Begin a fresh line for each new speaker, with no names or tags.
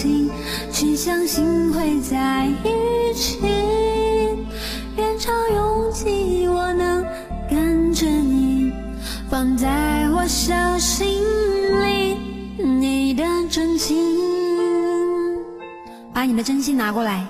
心，去相信会在一起，人潮拥挤，我能跟着你，放在我小心里，你的真心，把你的真心拿过来。